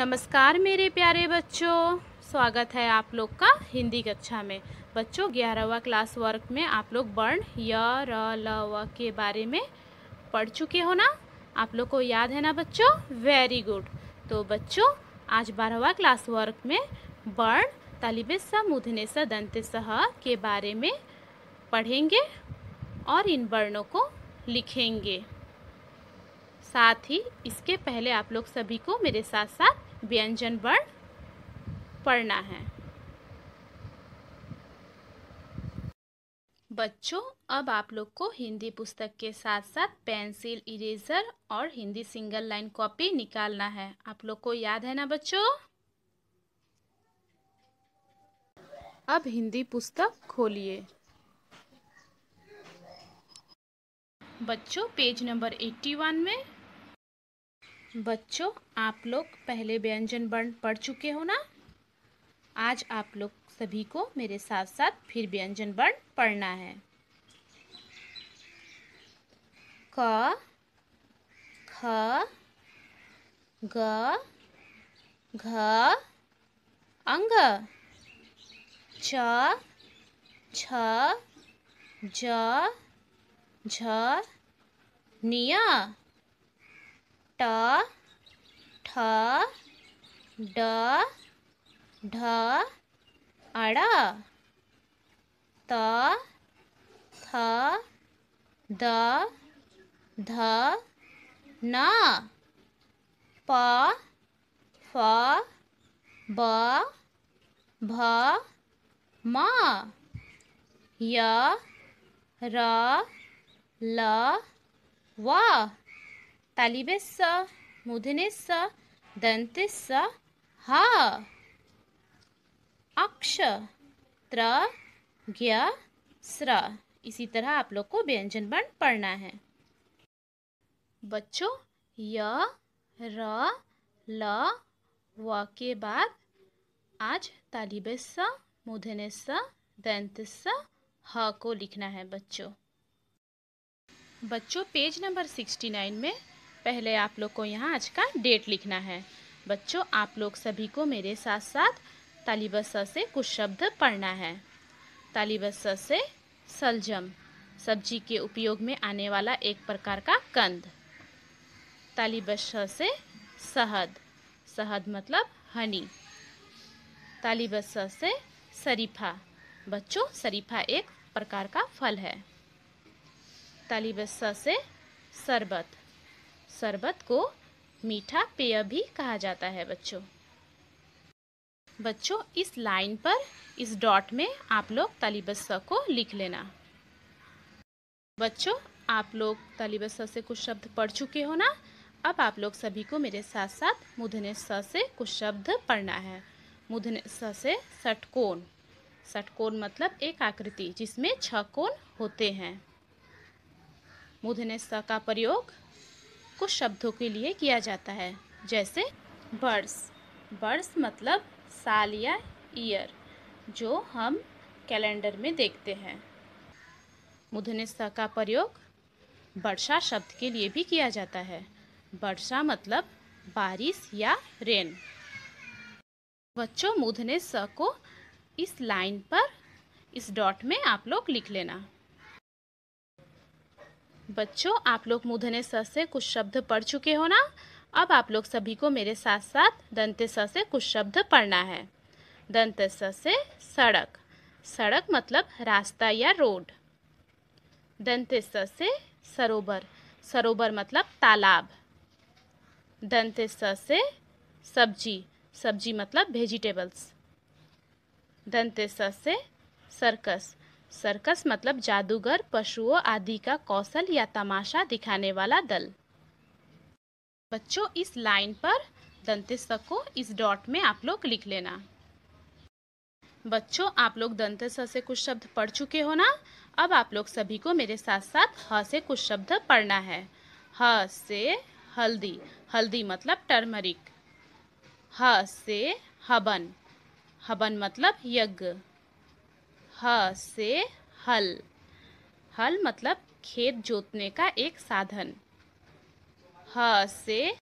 नमस्कार मेरे प्यारे बच्चों। स्वागत है आप लोग का हिंदी कक्षा में। बच्चों, ग्यारहवा क्लास वर्क में आप लोग वर्ण, य, र, ल, व के बारे में पढ़ चुके हो ना? आप लोग को याद है ना बच्चों? वेरी गुड तो बच्चों, आज बारहवा क्लास वर्क में वर्ण, तालिबे स मुधने स दंते सह के बारे में पढ़ेंगे और इन वर्णों को लिखेंगे। साथ ही इसके पहले आप लोग सभी को मेरे साथ साथ व्यंजन वर्ण पढ़ना है। बच्चों, अब आप लोग को हिंदी पुस्तक के साथ साथ पेंसिल, इरेजर और हिंदी सिंगल लाइन कॉपी निकालना है। आप लोग को याद है ना बच्चों? अब हिंदी पुस्तक खोलिए। बच्चों, पेज नंबर 81 में बच्चों, आप लोग पहले व्यंजन वर्ण पढ़ चुके हो ना? आज आप लोग सभी को मेरे साथ साथ फिर व्यंजन वर्ण पढ़ना है। क, ख, ग, घ, अंग, च, छ, ज, झ, निया। ट, ठ, ड, ढ, अड़। त, थ, द, ध, न। प, फ, ब, भ, म। य, र, ल, व। तालिबेस्स मूर्धनेस्स दन्तेस्स ह अक्ष त्र ज्ञ स्र इसी तरह आप लोग को व्यंजन वर्ण पढ़ना है। बच्चों, य, र, ल, व के बाद आज तालिबेस्स मूर्धनेस्स दंतस्स ह को लिखना है बच्चों। बच्चों पेज नंबर सिक्सटी नाइन में पहले आप लोग को यहाँ आज का डेट लिखना है। बच्चों, आप लोग सभी को मेरे साथ साथ तालिबस से कुछ शब्द पढ़ना है। तालिबस से सलजम, सब्ज़ी के उपयोग में आने वाला एक प्रकार का कंद। तालिबस से शहद शहद मतलब हनी। तालिबस से शरीफा, बच्चों, शरीफा एक प्रकार का फल है। तालिबस से शरबत शरबत को मीठा पेय भी कहा जाता है, बच्चों। बच्चों, इस लाइन पर, इस डॉट में आप लोग तालिबस को लिख लेना। बच्चों, आप लोग तालिबस से कुछ शब्द पढ़ चुके हो ना? अब आप लोग सभी को मेरे साथ साथ मुधने स से कुछ शब्द पढ़ना है। मुधने स से षटकोण षटकोण मतलब एक आकृति जिसमें छह कोण होते हैं। मुधने स का प्रयोग कुछ शब्दों के लिए किया जाता है, जैसे बर्ड्स बर्ड्स मतलब साल या ईयर, जो हम कैलेंडर में देखते हैं। मुधने स का प्रयोग वर्षा शब्द के लिए भी किया जाता है। वर्षा मतलब बारिश या रेन बच्चों मुधने स को इस लाइन पर, इस डॉट में आप लोग लिख लेना। बच्चों, आप लोग मुधने स से कुछ शब्द पढ़ चुके हो ना? अब आप लोग सभी को मेरे साथ साथ दंते स से कुछ शब्द पढ़ना है। दंत स से सड़क। सड़क मतलब रास्ता या रोड। दंते स से सरोवर। सरोवर मतलब तालाब। दंते स से सब्ज़ी। सब्ज़ी मतलब वेजिटेबल्स दंते स से सर्कस सर्कस मतलब जादूगर, पशुओं आदि का कौशल या तमाशा दिखाने वाला दल। बच्चों, इस लाइन पर दंतेस को इस डॉट में आप लोग लिख लेना। बच्चों, आप लोग दंतेस से कुछ शब्द पढ़ चुके हो ना? अब आप लोग सभी को मेरे साथ साथ ह से कुछ शब्द पढ़ना है। ह से हल्दी हल्दी मतलब टर्मरिक। ह से हबन हबन मतलब यज्ञ। ह से हल। हल मतलब खेत जोतने का एक साधन। ह से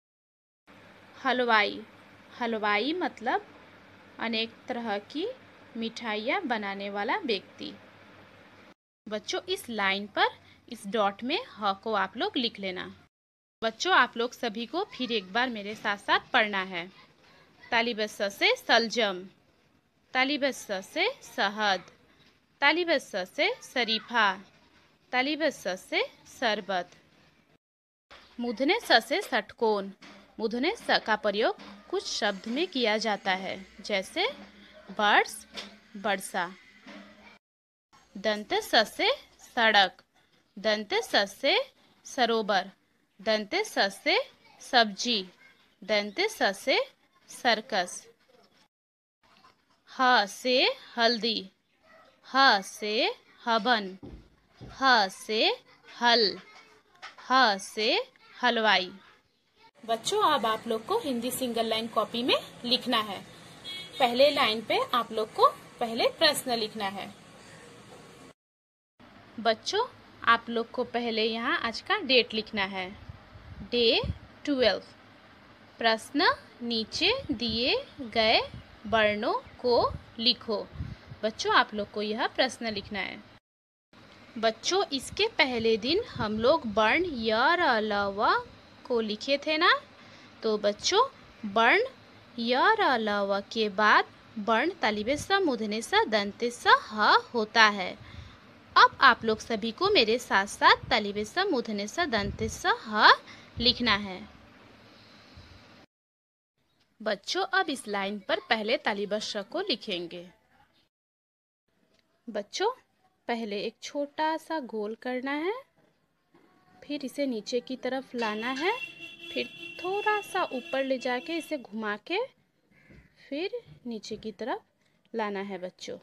हलवाई। हलवाई मतलब अनेक तरह की मिठाइयाँ बनाने वाला व्यक्ति। बच्चों, इस लाइन पर, इस डॉट में ह को आप लोग लिख लेना। बच्चों, आप लोग सभी को फिर एक बार मेरे साथ साथ पढ़ना है। तालिबस से सलजम। तालिबस से शहद तालिबस से शरीफा तालिबस से शरबत मुधने स से षटकोण मुधने स का प्रयोग कुछ शब्द में किया जाता है, जैसे बर्स वर्षा दंत स से सड़क दंत स से सरोवर दंत स से सब्ज़ी दंत स से सर्कस। ह से हल्दी। ह से हवन, ह से हल, ह से हलवाई। बच्चों, अब आप लोग को हिंदी सिंगल लाइन कॉपी में लिखना है। पहले लाइन पे आप लोग को पहले प्रश्न लिखना है। बच्चों, आप लोग को पहले यहाँ आज का डेट लिखना है। Day twelve. प्रश्न नीचे दिए गए वर्णों को लिखो। बच्चों, आप लोग को यह प्रश्न लिखना है। बच्चों, इसके पहले दिन हम लोग वर्ण यर अलावा को लिखे थे ना? तो बच्चों, वर्ण यर अलावा के बाद वर्ण तालिबे स मुधने स, दंते स, ह होता है। अब आप लोग सभी को मेरे साथ साथ तालिबे स मुधने स, दंते स, ह लिखना है। बच्चों, अब इस लाइन पर पहले तालिबस को लिखेंगे। बच्चों, पहले एक छोटा सा गोल करना है, फिर इसे नीचे की तरफ़ लाना है, फिर थोड़ा सा ऊपर ले जाके इसे घुमा के फिर नीचे की तरफ़ लाना है बच्चों।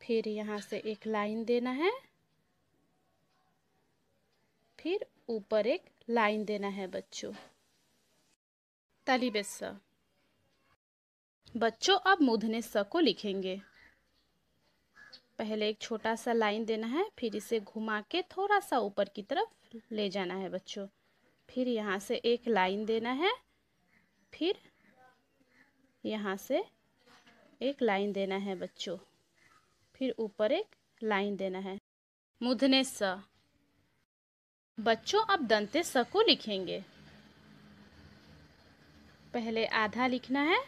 फिर यहाँ से एक लाइन देना है, फिर ऊपर एक लाइन देना है बच्चों। तालिबे स। बच्चों अब मुधने स को लिखेंगे। पहले एक छोटा सा लाइन देना है, फिर इसे घुमा के थोड़ा सा ऊपर की तरफ़ ले जाना है बच्चों। फिर यहाँ से एक लाइन देना है, फिर यहाँ से एक लाइन देना है बच्चों। फिर ऊपर एक लाइन देना है। मुधने स। बच्चों, अब दंते स को लिखेंगे। पहले आधा लिखना है,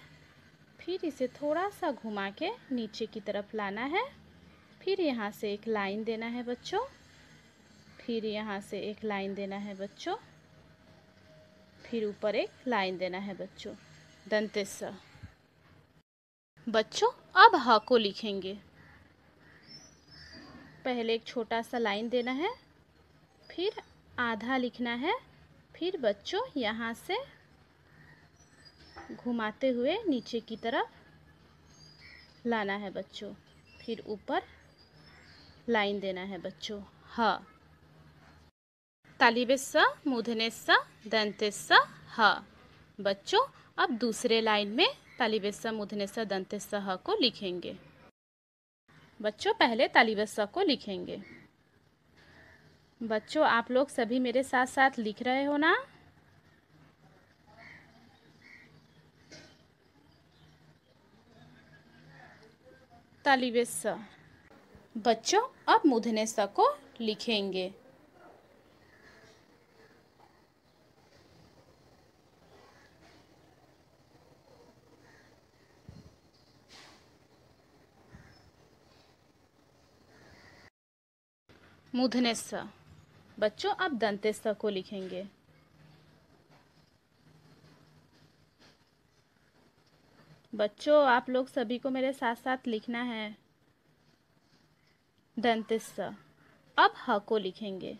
फिर इसे थोड़ा सा घुमा के नीचे की तरफ़ लाना है। फिर यहाँ से एक लाइन देना है बच्चों। फिर यहाँ से एक लाइन देना है बच्चों। फिर ऊपर एक लाइन देना है बच्चों। दंतेस। बच्चों, अब ह को लिखेंगे। पहले एक छोटा सा लाइन देना है, फिर आधा लिखना है, फिर बच्चों यहाँ से घुमाते हुए नीचे की तरफ़ लाना है बच्चों। फिर ऊपर लाइन देना है बच्चों। ह। स दंते स ह। बच्चों, अब दूसरे लाइन में तालिबे स मुधने स स ह को लिखेंगे। बच्चों, पहले तालिबे स को लिखेंगे। बच्चों, आप लोग सभी मेरे साथ साथ लिख रहे हो ना? तालिबे स बच्चों अब मुधने स को लिखेंगे। मुधने स बच्चों अब दंते स को लिखेंगे। बच्चों, आप लोग सभी को मेरे साथ साथ लिखना है। दंते स अब ह को लिखेंगे।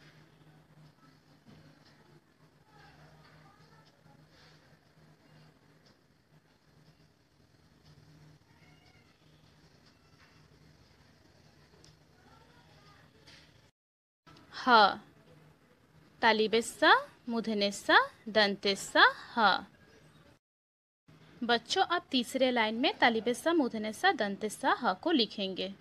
ह। तालिबेस्सा मुधनेस्सा दंतेस्सा ह। बच्चों अब तीसरे लाइन में तालिबेस्सा मुधनेस्सा दंतेस्सा ह को लिखेंगे।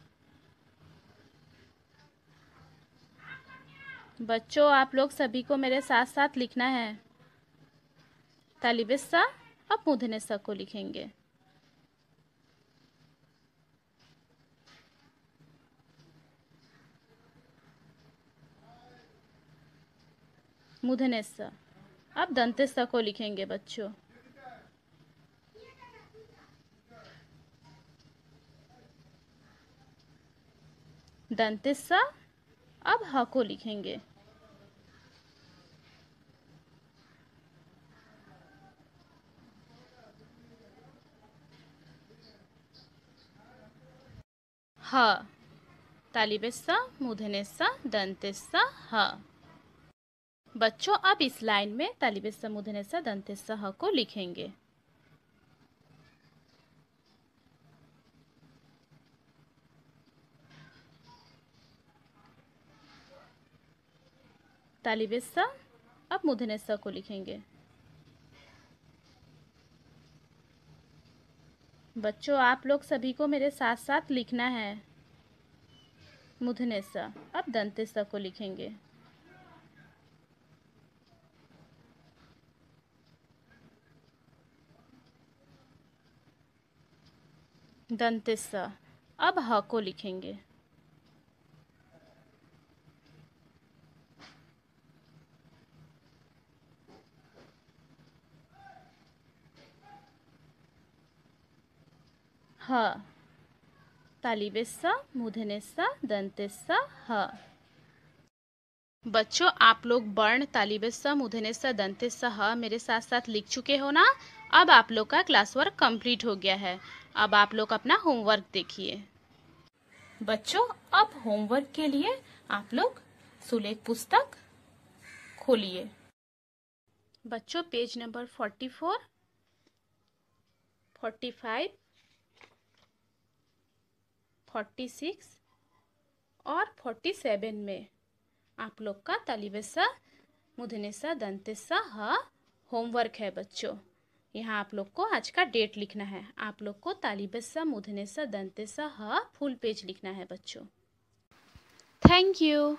बच्चों, आप लोग सभी को मेरे साथ साथ लिखना है। तालिबिस्सा और पूधनेसा को लिखेंगे। मुधनेसा अब दंतेसा को लिखेंगे बच्चों। दंतेसा अब ह को लिखेंगे। ह। तालिबेस्सा, मुधनेस्सा, दंतेस्सा, ह। बच्चों, अब इस लाइन में तालिबेस्सा, मुधनेस्सा, दंतेस्सा, ह को लिखेंगे। तालिबेस्सा, अब मुधनेस्सा को लिखेंगे। बच्चों, आप लोग सभी को मेरे साथ साथ लिखना है। मुधने सा। अब दंते सा को लिखेंगे। दंते सा। अब ह को लिखेंगे। ह। तालिबेस्सा, मुधनेस्सा ह। बच्चों, आप लोग वर्ण तालिबेस्सा, मुधनेस्सा, दंतेस्सा, ह मेरे साथ साथ लिख चुके हो ना? अब आप लोग का क्लास वर्क कंप्लीट हो गया है। अब आप लोग अपना होमवर्क देखिए। बच्चों, अब होमवर्क के लिए आप लोग सुलेख पुस्तक खोलिए। बच्चों, page number forty four, forty five forty six और फोर्टी सेवन में आप लोग का तालिबेसा मुधनेसा दंतेसा ह होमवर्क है बच्चों। यहाँ आप लोग को आज का डेट लिखना है। आप लोग को तालिबेसा मुधनेसा दंतेसा ह फुल पेज लिखना है बच्चों। Thank you